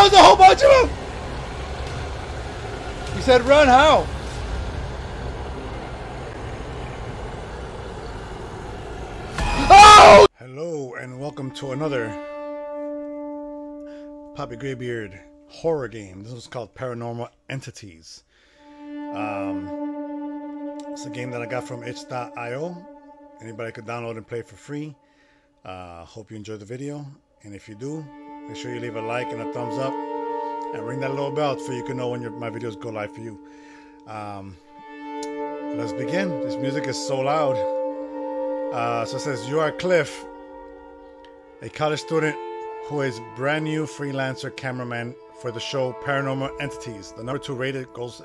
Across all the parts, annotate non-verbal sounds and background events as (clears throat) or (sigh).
that was a whole bunch of them! You said run, how? Oh! Hello, and welcome to another Papi Graybeard horror game. This is called Paranormal Entities. Um, it's a game that I got from itch.io. Anybody could download and play for free. Uh, hope you enjoy the video. And if you do, make sure you leave a like and a thumbs up. And ring that little bell so you can know when your, my videos go live for you. Um, let's begin. This music is so loud. Uh, so it says, You are Cliff, a college student who is brand new freelancer cameraman for the show Paranormal Entities, the number two rated ghost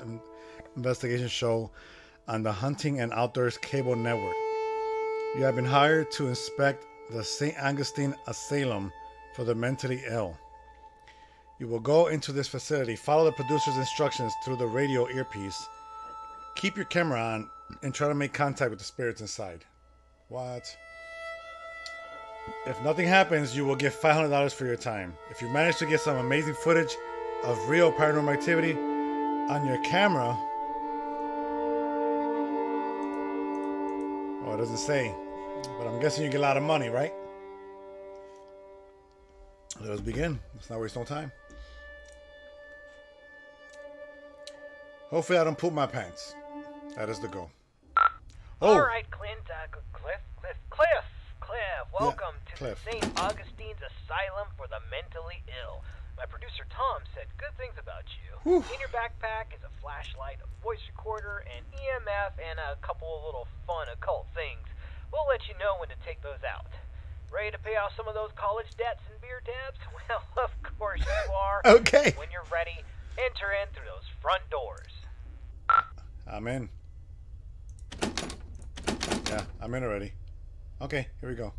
investigation show on the Hunting and Outdoors Cable Network. You have been hired to inspect the St. Augustine Asylum for the mentally ill. You will go into this facility, follow the producer's instructions through the radio earpiece, keep your camera on, and try to make contact with the spirits inside. What? If nothing happens, you will get $500 for your time. If you manage to get some amazing footage of real paranormal activity on your camera, well, it doesn't say, but I'm guessing you get a lot of money, right? Let us begin. Let's not waste no time. Hopefully, I don't poop my pants. That is the goal. Oh. All right, Clint, uh, Cliff, Cliff, Cliff, Cliff. Welcome Yeah, to Cliff. the St. Augustine's Asylum for the Mentally Ill. My producer Tom said good things about you. Whew. In your backpack is a flashlight, a voice recorder, an EMF, and a couple of little fun occult things. We'll let you know when to take those out. Ready to pay off some of those college debts and beer tabs? (laughs) Well, of course you are. Okay. When you're ready, enter in through those front doors. I'm in. Yeah, I'm in already. Okay, here we go.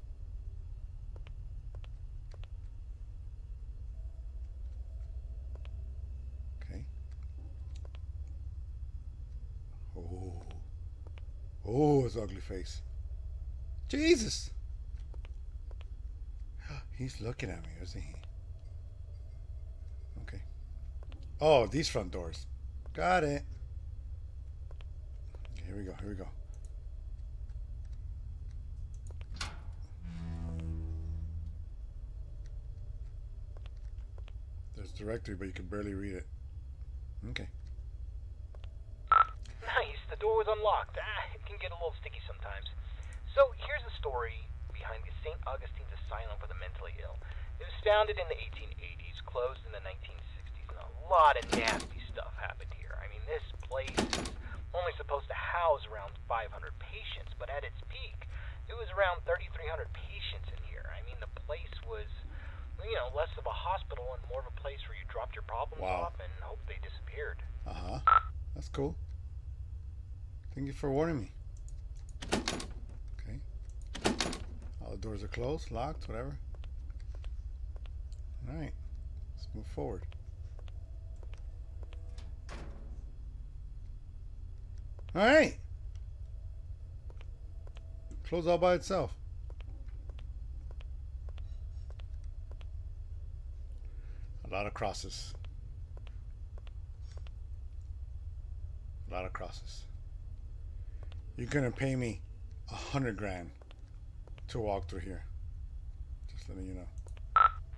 Okay. Oh. Oh, his ugly face. Jesus. He's looking at me, isn't he? Okay. Oh, these front doors. Got it. Okay, here we go. Here we go. There's directory, but you can barely read it. Okay. Nice. The door was unlocked. Ah, it can get a little sticky sometimes. So here's the story behind the St. Augustine's Asylum for the Mentally Ill. It was founded in the 1880s, closed in the 1960s, and a lot of nasty stuff happened here. I mean, this place is only supposed to house around 500 patients, but at its peak, it was around 3,300 patients in here. I mean, the place was, you know, less of a hospital and more of a place where you dropped your problems Wow. off and hoped they disappeared. Uh huh. That's cool. Thank you for warning me. All the doors are closed, locked, whatever. All right. Let's move forward. All right. Close all by itself. A lot of crosses. A lot of crosses. You're gonna pay me a hundred grand to walk through here. Just letting you know.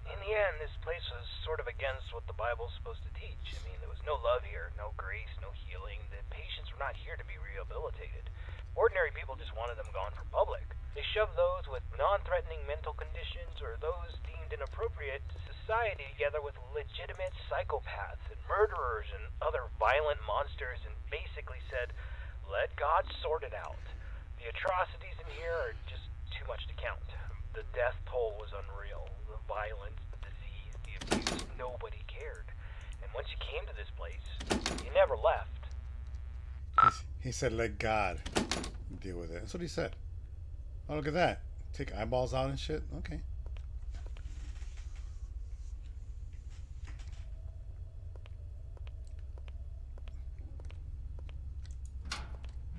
In the end, this place was sort of against what the Bible's supposed to teach. I mean, there was no love here, no grace, no healing. The patients were not here to be rehabilitated. Ordinary people just wanted them gone from public. They shoved those with non threatening mental conditions or those deemed inappropriate to society together with legitimate psychopaths and murderers and other violent monsters and basically said, let God sort it out. The atrocities in here are just much to count. The death toll was unreal. The violence, the disease, the abuse, nobody cared. And once you came to this place, you never left. He's- He said, "Let God deal with it." That's what he said. Oh, look at that! Take eyeballs out and shit. Okay.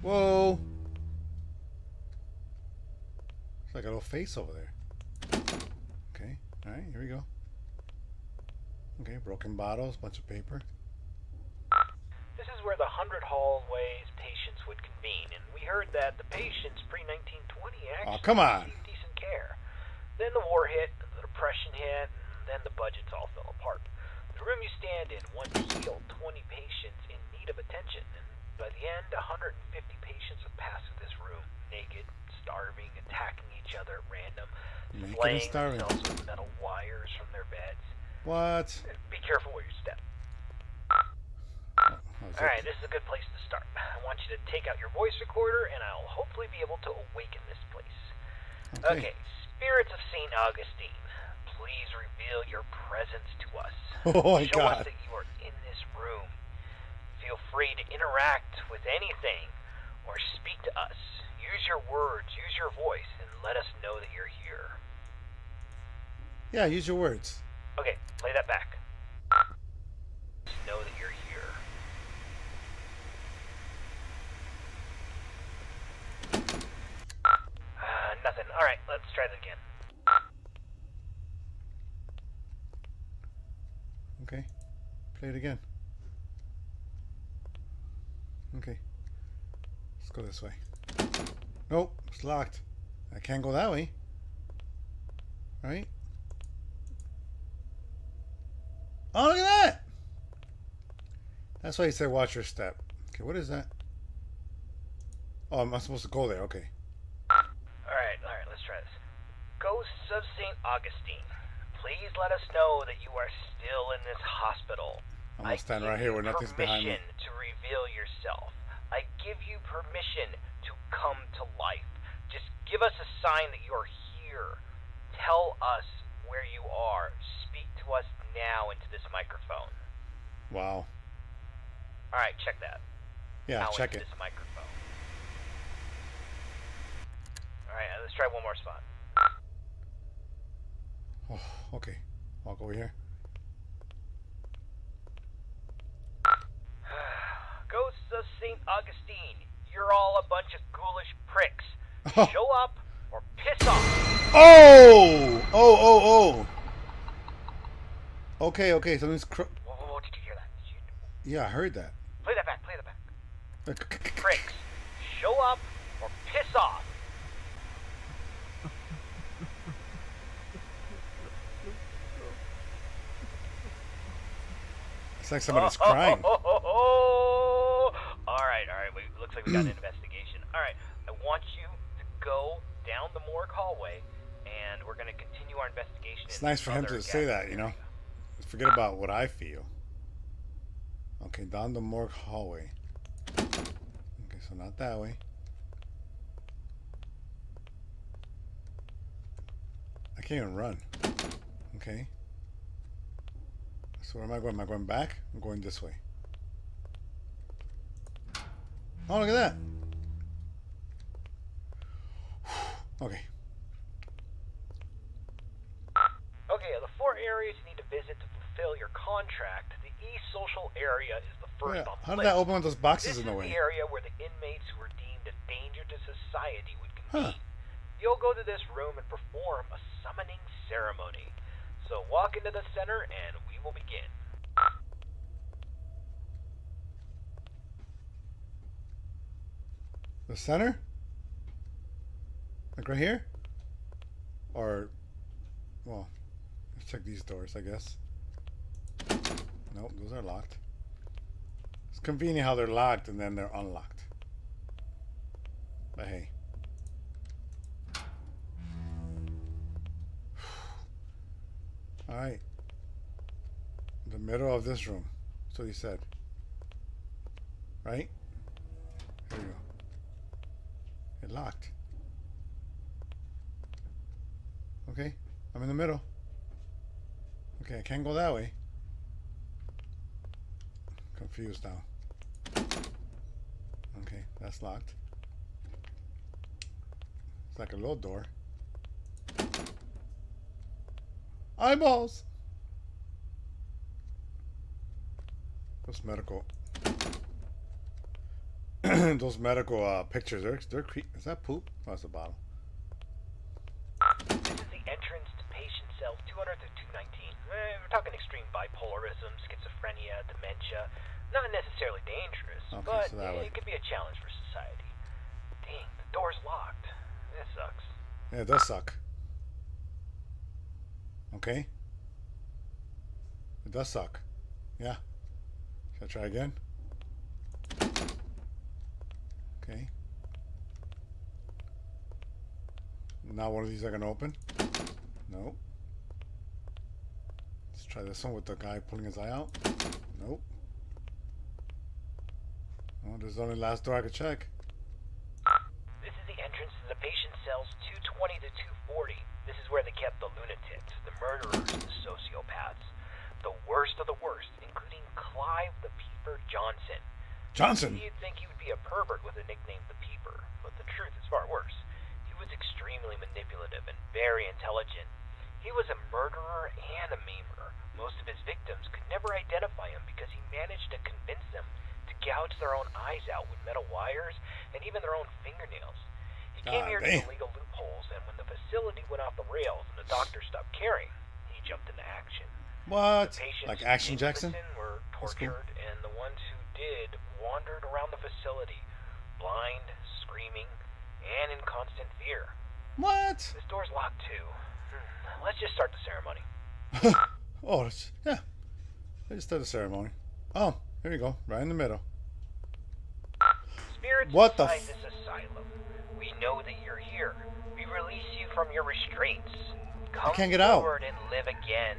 Whoa! It's like a little face over there. Okay. All right. Here we go. Okay, broken bottles, bunch of paper. This is where the hundred hallways patients would convene, and we heard that the patients pre 1920 actually Oh, come on. received decent care. Then the war hit, the depression hit, and then the budgets all fell apart. The room you stand in once healed 20 patients in need of attention, and by the end, 150 patients would pass through this room, naked, starving, attacking each other at random, flaying starving. themselves with metal wires from their beds. What? Be careful where you step. Alright, this is a good place to start. (sighs) I want you to take out your voice recorder, and I'll hopefully be able to awaken this place. Okay, spirits of St. Augustine, please reveal your presence to us. (laughs) Oh my Show us God. that you are in this room. Feel free to interact with anything your voice, and let us know that you're here. Yeah, use your words. Okay, play that back. Just know that you're here. Uh, nothing. Alright, let's try that again. Okay. Play it again. Okay. Let's go this way. Nope, it's locked. I can't go that way. Right? Oh, look at that! That's why he said watch your step. Okay, what is that? Oh, I'm not supposed to go there? Okay. Alright, alright, let's try this. Ghosts of St. Augustine, please let us know that you are still in this hospital. I'm gonna stand right here where nothing's behind me. to reveal yourself. Sign that you're here. Tell us where you are. Speak to us now into this microphone. Wow. All right, check that. Yeah, now check into it. This microphone. All right, let's try one more spot. Oh, okay. Walk over here. (sighs) Ghosts of St. Augustine, you're all a bunch of ghoulish pricks. (laughs) Show up piss off. Oh! Oh, oh, oh. Okay, okay, something's cr- Whoa, whoa, whoa, did you hear that? You... Yeah, I heard that. Play that back, play that back. Uh, Pricks. Pricks, show up or piss off. It's like somebody's oh, crying. all right, all right. We, looks like we got an (clears throat) investigation. All right, I want you to go down the morgue hallway, and we're going to continue our investigation. It's nice for him to say that, you know? Forget about what I feel. Okay, down the morgue hallway. Okay, so not that way. I can't even run. Okay. So where am I going? Am I going back? I'm going this way. Oh, look at that. Okay. Okay, the four areas you need to visit to fulfill your contract, the East Social area is the first Yeah, How did that open with those boxes This in the way? This is the area where the inmates who are deemed a danger to society would Huh. You'll go to this room and perform a summoning ceremony. So walk into the center and we will begin. The center? Like right here? Or, well, let's check these doors, I guess. Nope, those are locked. It's convenient how they're locked and then they're unlocked. But hey. (sighs) Alright. The middle of this room. So he said. Right? Here we go. It locked. Okay, I'm in the middle. Okay, I can't go that way. Confused now. Okay, that's locked. It's like a little door. Eyeballs! Those medical... (clears throat) Those medical uh, pictures, they're, they're Is that poop? Oh, that's a bottle. This is the entrance to patient cells 200 to 219. Eh, we're talking extreme bipolarism, schizophrenia, dementia. Not necessarily dangerous, Okay, but so it, it could be a challenge for society. Dang, the door's locked. This sucks. Yeah, it does suck. Okay. It does suck. Yeah. Should I try again? Okay. Now one of these are gonna open. Nope. Try this one with the guy pulling his eye out. Nope. Oh, this is the only last door I could check. This is the entrance to the patient cells 220 to 240. This is where they kept the lunatics, the murderers, the sociopaths. The worst of the worst, including Clive the Peeper Johnson. Johnson. You'd think he would be a pervert with a nickname the Peeper, but the truth is far worse. He was extremely manipulative and very intelligent. He was a murderer and a memer. Most of his victims could never identify him because he managed to convince them to gouge their own eyes out with metal wires and even their own fingernails. He came God here to damn. illegal loopholes, and when the facility went off the rails and the doctor stopped caring, he jumped into action. What? Like Action Jackson? were That's cool. tortured, and the ones who did wandered around the facility, blind, screaming, and in constant fear. What? This door's locked too. Hmm, (laughs) Let's just start the ceremony. oh, it's, yeah. Just did the ceremony. Oh, here you go. Right in the middle. Spirits What the this asylum. We know that you're here. We release you from your restraints. Come can't get out. forward and live again.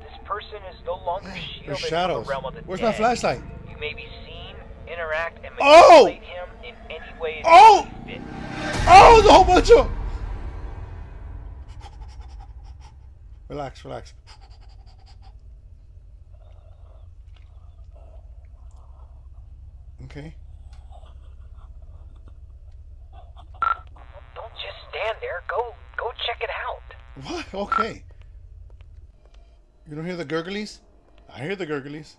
This person is no longer shielded from the realm of the Where's dead. my flashlight? You may be seen, interact, and Oh! manipulate him in any way Oh! you see fit. Oh, there's a whole bunch of. Relax, relax. Okay. Don't just stand there. Go, go check it out. What? Okay. You don't hear the gurglies? I hear the gurglies.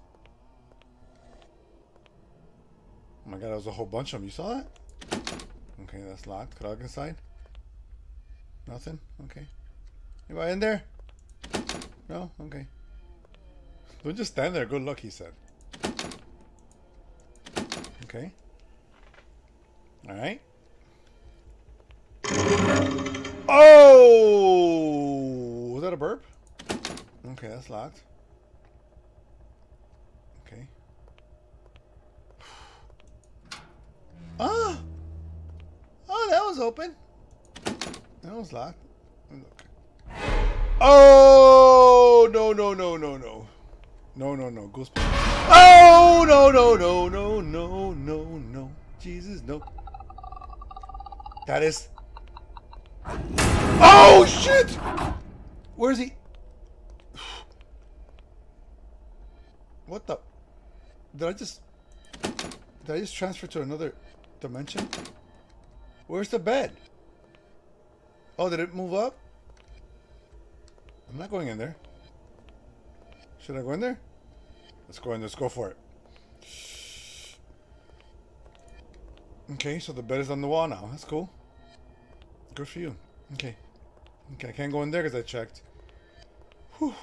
Oh my god, there was a whole bunch of them. You saw that? Okay, that's locked. Could I look inside? Nothing? Okay. Anybody in there? No? Okay. Don't just stand there. Good luck, he said. Okay. Alright. Oh! Was that a burp? Okay, that's locked. Okay. Ah! Oh, that was open. That was locked. Oh! No, no, no, no, no. No, no, no. Goosebumps. Oh! No, no, no, no, no, no, no. Jesus, no. That is. Oh, shit! Where is he? What the? Did I just? Did I just transfer to another dimension? Where's the bed? Oh, did it move up? I'm not going in there. Should I go in there? Let's go in. Let's go for it. Okay, so the bed is on the wall now. That's cool. Good for you. Okay. Okay, I can't go in there because I checked. Whew.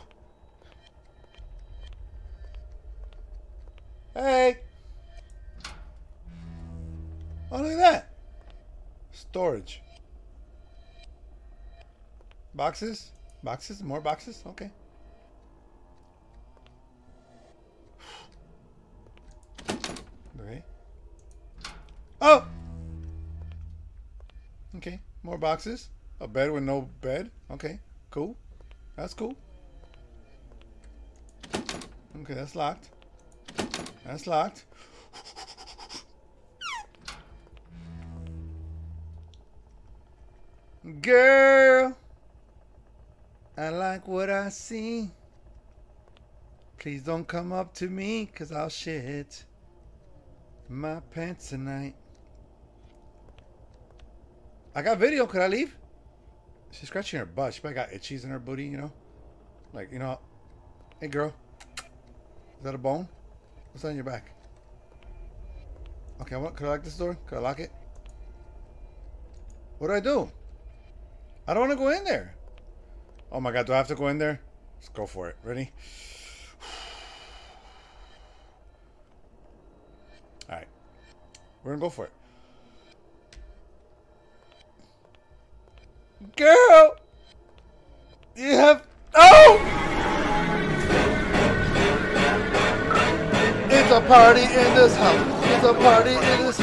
Hey! Oh, look at that! Storage. Boxes? Boxes? More boxes? Okay. Okay. More boxes. A bed with no bed. Okay. Cool. That's cool. Okay, that's locked. That's locked. Girl, I like what I see. Please don't come up to me, cause I'll shit my pants tonight. I got video. Could I leave? She's scratching her butt. She probably got itchies in her booty, you know? Like, you know. Hey, girl. Is that a bone? What's on your back? Okay, want, could I lock this door? Could I lock it? What do I do? I don't want to go in there. Oh my god, do I have to go in there? Let's go for it. Ready? (sighs) Alright. We're gonna go for it. Girl! You have. Oh! It's a party in this house. It's a party in this.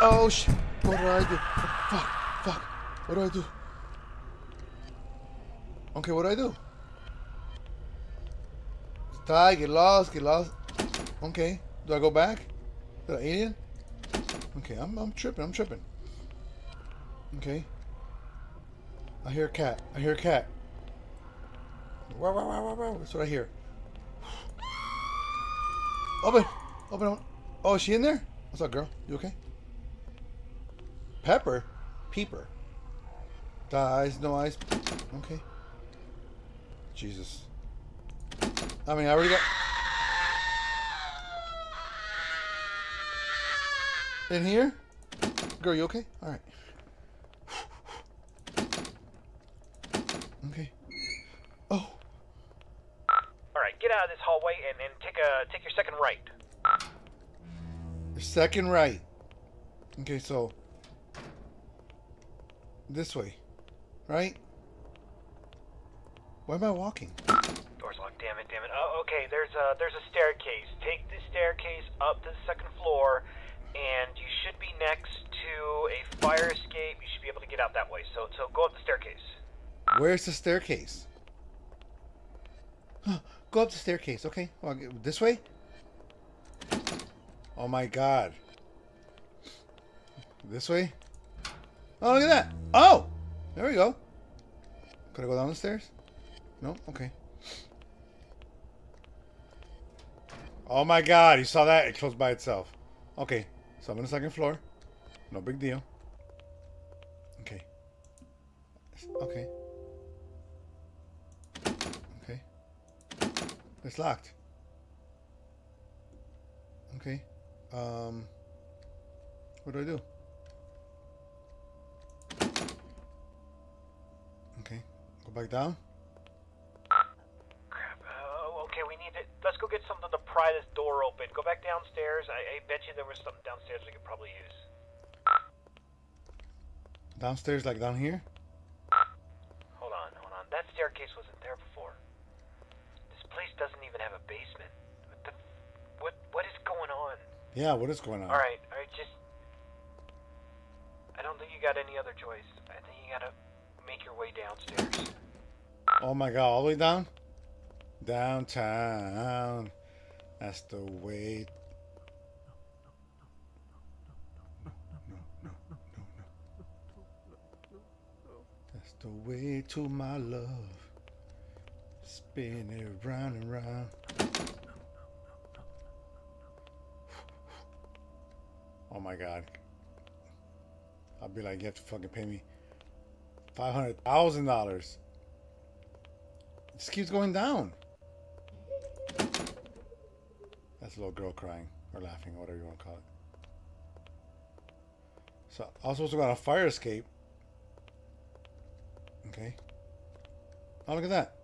Oh shit! What do I do? Fuck! Fuck! What do I do? Okay, what do I do? Die, get lost, get lost. Okay, do I go back? The alien? Okay, I'm I'm tripping. I'm tripping. Okay. I hear a cat. I hear a cat. Wow, wow, wow, wow, wow. That's what I hear. Open! Open! Oh, is she in there? What's up, girl? You okay? Pepper? Peeper. Eyes, no eyes. Okay. Jesus. I mean, I already got... In here? Girl, you okay? Alright. Okay. Oh. Uh, Alright, get out of this hallway and, and take a take your second right. The second right. Okay, so... This way. Right? Why am I walking? Door's locked. Damn it, damn it. Oh, okay. There's a there's a staircase. Take the staircase up to the second floor, and you should be next to a fire escape. You should be able to get out that way. So so go up the staircase. Where's the staircase? Go up the staircase, okay? Well, this way? Oh my god. This way? Oh, look at that! Oh! There we go. Could I go down the stairs? No? Okay. Oh my god, you saw that? It closed by itself. Okay, so I'm on the second floor. No big deal. Okay. Okay. Okay. It's locked. Okay. Um. What do I do? Okay. Go back down. Crap. Oh, okay. We need to. Let's go get something to pry this door open. Go back downstairs. I, I bet you there was something downstairs we could probably use. Downstairs, like down here? Hold on, hold on. That staircase wasn't there before. This place doesn't even have a basement. What the, what what is going on? Yeah, what is going on? All right, all right. Just. I don't think you got any other choice. I think you gotta make your way downstairs. Oh my god, all the way down? Downtown. That's the way. That's the way to my love. Spin it round and round. My god. I'll be like, you have to fucking pay me five hundred thousand dollars. It Just keeps going down. That's a little girl crying or laughing, or whatever you want to call it. So I was supposed to go on a fire escape. Okay. Oh, look at that.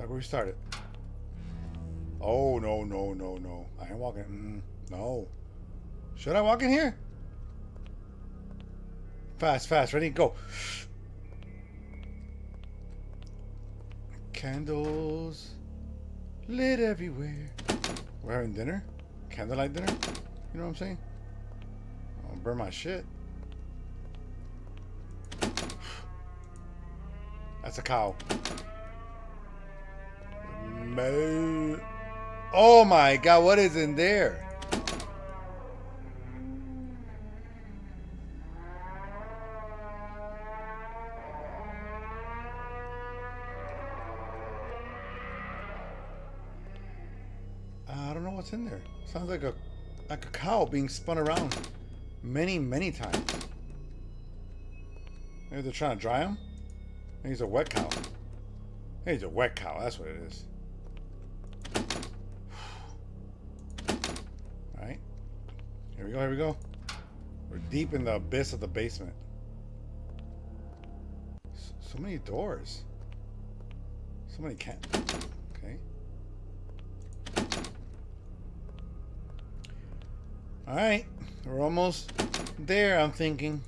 Like where we started. Oh no no no no! I ain't walking. Mm, no. Should I walk in here? Fast, fast, ready, go. Candles lit everywhere. We're having dinner? Candlelight dinner? You know what I'm saying? I'll burn my shit. (sighs) That's a cow. Oh my god, what is in there? Sounds like a like a cow being spun around many, many times. Maybe they're trying to dry him? Maybe he's a wet cow. Maybe he's a wet cow, that's what it is. (sighs) Alright. Here we go, here we go. We're deep in the abyss of the basement. S- So many doors. Somebody can't. Okay. All right, we're almost there. I'm thinking.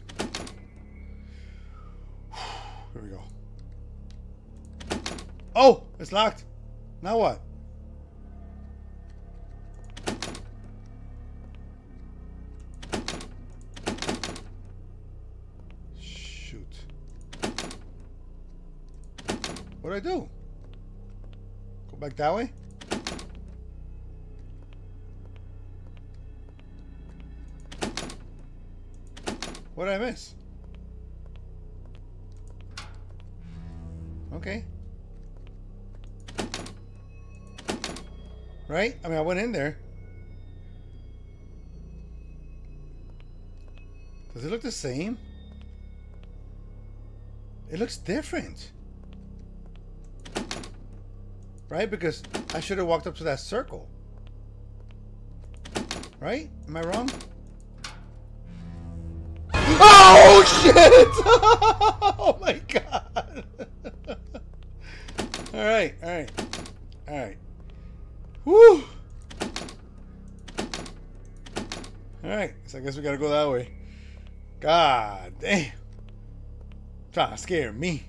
(sighs) Here we go. Oh, it's locked. Now what? Shoot. What do I do? Go back that way? What did I miss? Okay. Right? I mean, I went in there. Does it look the same? It looks different. Right? Because I should have walked up to that circle. Right? Am I wrong? Shit! (laughs) oh my god! all right, all right, all right. Woo! All right, so I guess we gotta go that way. God damn! Trying to scare me.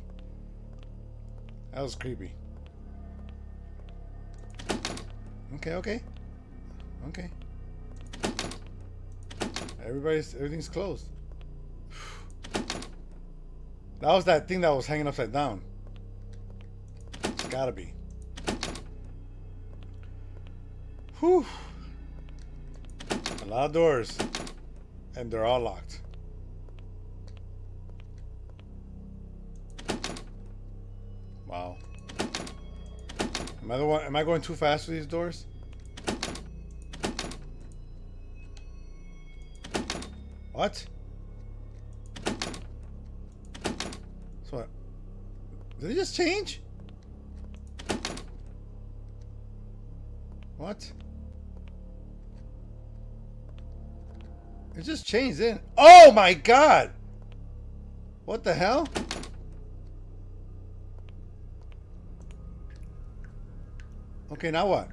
That was creepy. Okay, okay, okay. Everybody's everything's closed. That was that thing that was hanging upside down. It's gotta be. Whew. A lot of doors. And they're all locked. Wow. Am I the one am I going too fast with these doors? What? So what? Did it just change? What? It just changed in. Oh my god! What the hell? Okay, now what?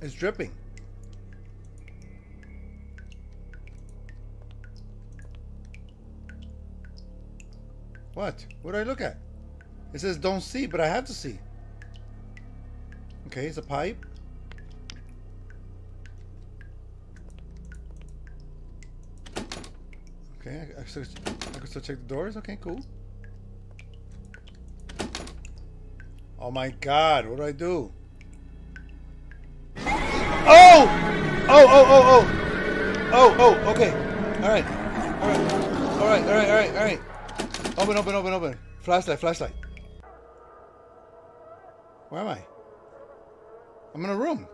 It's dripping. What? What do I look at? It says don't see, but I have to see. Okay, it's a pipe. Okay, I, I, still, I can still check the doors. Okay, cool. Oh my god, what do I do? Oh! Oh, oh, oh, oh! Oh, oh, okay. Alright. Alright. Alright, alright, alright. Open, open, open, open. Flashlight, flashlight. Where am I? I'm in a room.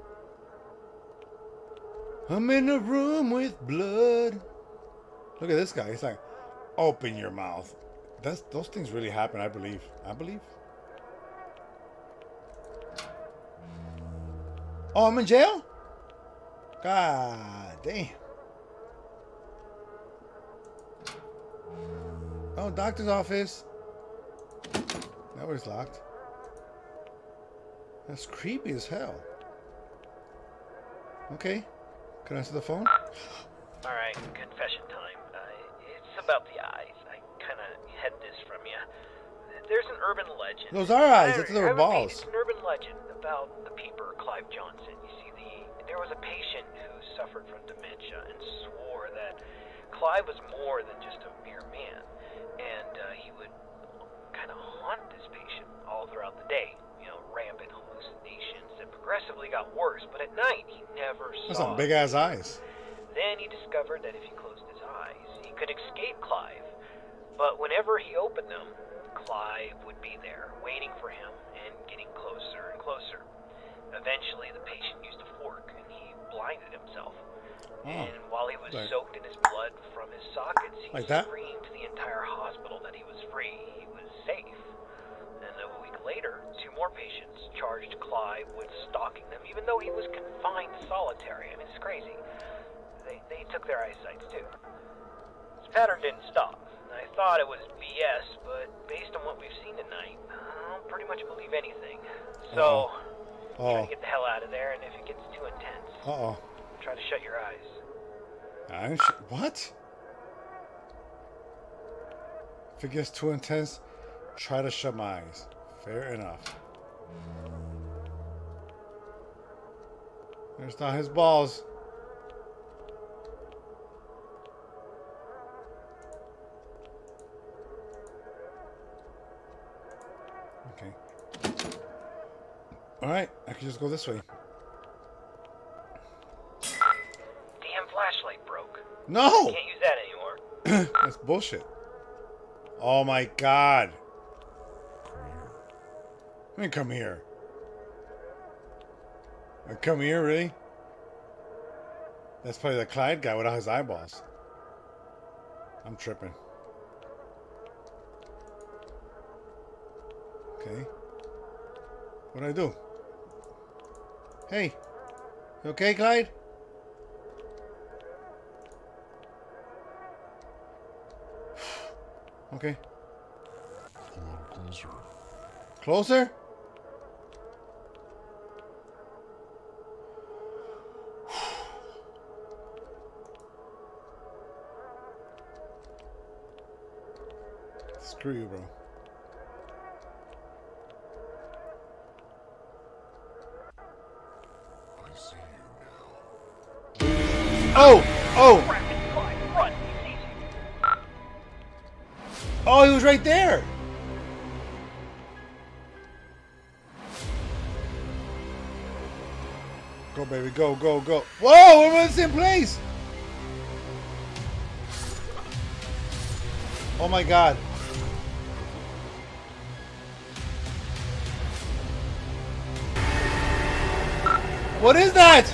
I'm in a room with blood. Look at this guy. He's like, open your mouth. That's those things really happen. I believe. I believe. Oh, I'm in jail. God damn. Oh, doctor's office. That was locked. That's creepy as hell. Okay. Can I answer the phone? (gasps) Alright, confession time. Uh, it's about the eyes. I kind of had this from you. There's an urban legend. Those are eyes. I thought they were I repeat, balls. It's an urban legend about the peeper Clive Johnson. You see, the there was a patient who suffered from dementia and swore that Clive was more than just a mere man, and uh, he would kind of haunt this patient all throughout the day. Rampant hallucinations that progressively got worse, but at night he never That's saw. some big ass eyes. Then he discovered that if he closed his eyes, he could escape Clive. But whenever he opened them, Clive would be there, waiting for him and getting closer and closer. Eventually, the patient used a fork and he blinded himself. Oh, And while he was like- soaked in his blood from his sockets, he Like that? screamed to the entire hospital that he was free, he was safe. And a week later, two more patients charged Clive with stalking them, even though he was confined to solitary. I mean, it's crazy. They, they took their eyesights too. This pattern didn't stop. I thought it was BS, but based on what we've seen tonight, I'll pretty much believe anything. So, Uh-oh. try Oh. to get the hell out of there, and if it gets too intense, Uh oh. try to shut your eyes. I what? If it gets too intense, try to shut my eyes. Fair enough. There's not his balls. Okay. Alright, I can just go this way. Damn flashlight broke. No! Can't use that anymore. (clears throat) That's bullshit. Oh my god. I mean, come here. Uh, Come here, really? That's probably the Clyde guy without his eyeballs. I'm tripping. Okay. What do I do? Hey. You okay, Clyde? (sighs) Okay. Closer. Closer? Screw you, bro. I see you now. Oh! Oh! Oh, he was right there! Go, baby, go, go, go. Whoa, we're in the same place! Oh my god. What is that?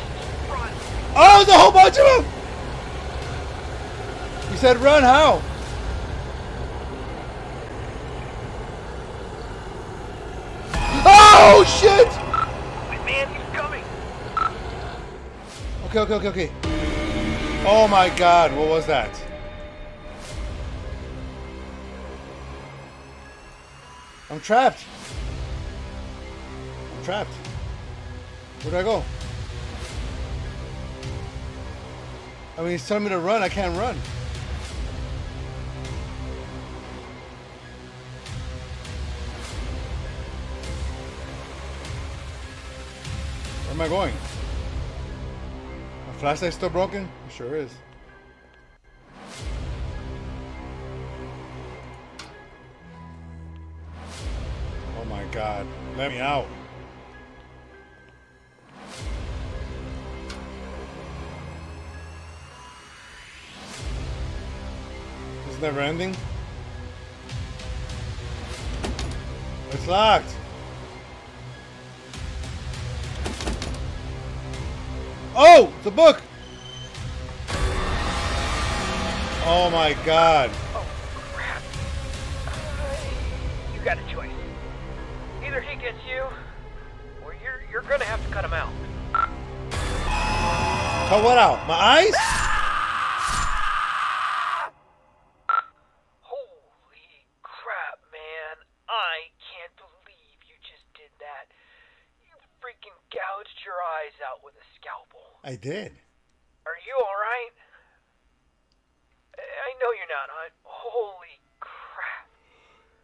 Oh, there's a whole bunch of them! You said run, how? Oh shit! Man, he's coming. Okay, okay, okay, okay. Oh my god, what was that? I'm trapped. I'm trapped. Where do I go? I mean, he's telling me to run. I can't run. Where am I going? My flashlight's still broken? It sure is. Oh my god. Let me out. Never ending. It's locked. Oh, the book. Oh my god. Oh, crap. You got a choice. Either he gets you, or you're you're gonna have to cut him out. Cut what out? My eyes? Holy crap, man. I can't believe you just did that. You freaking gouged your eyes out with a scalpel. I did. Are you alright? I know you're not, huh? Holy crap.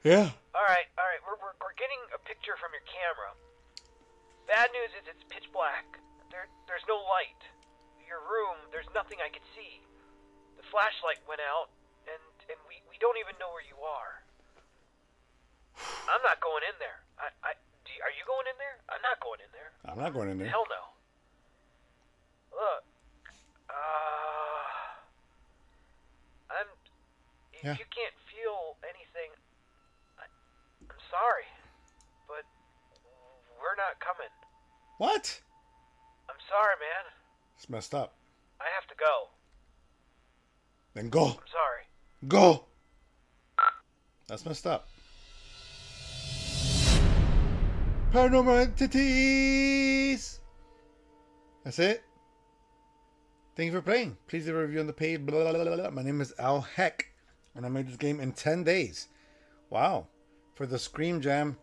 Yeah. Alright, alright, we're, we're, we're getting a picture from your camera. Bad news is it's pitch black. There, there's no light. Your room, there's nothing I could see. The flashlight went out, and, and we, we don't even know where you are. I'm not going in there. I, I, do are you going in there? I'm not going in there. I'm not going in there. Hell no. Look, uh, I'm. If Yeah. you can't feel anything, I, I'm sorry, but we're not coming. What? I'm sorry, man. It's messed up. I have to go. Then go. I'm sorry. Go. That's messed up. Paranormal entities. That's it. Thank you for playing. Please leave a review on the page. Blah, blah, blah. My name is Al Heck, and I made this game in 10 days. Wow. For the Scream Jam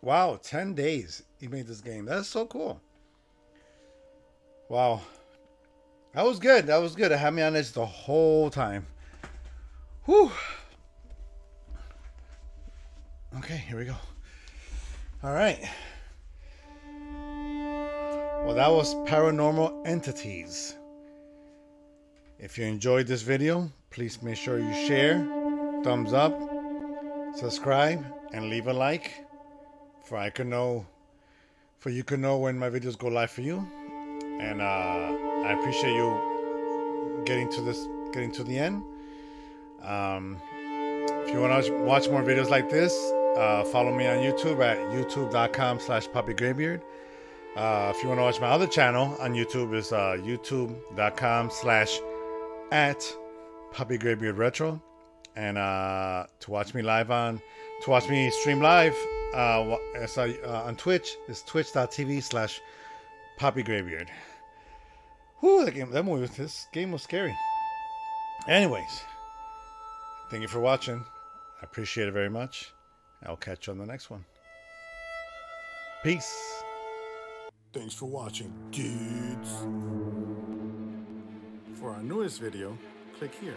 Wow, 10 days he made this game. That's so cool. Wow. That was good. That was good. It had me on edge the whole time. Whew. Okay, here we go. All right. Well, that was Paranormal Entities. If you enjoyed this video, please make sure you share, thumbs up, subscribe, and leave a like for I can know for you can know when my videos go live for you. And uh, I appreciate you getting to this getting to the end. Um, if you want to watch more videos like this, uh, follow me on YouTube at youtube.com slash papigraybeard. Uh, if you want to watch my other channel on YouTube, is uh, youtube.com slash at Papi GrayBeard Retro. And uh, to watch me live on, to watch me stream live uh, uh, on Twitch, is twitch.tv slash Papi GrayBeard. That game, that movie, this game was scary. Anyways, thank you for watching. I appreciate it very much. I'll catch you on the next one. Peace. Thanks for watching, dudes. For our newest video, click here.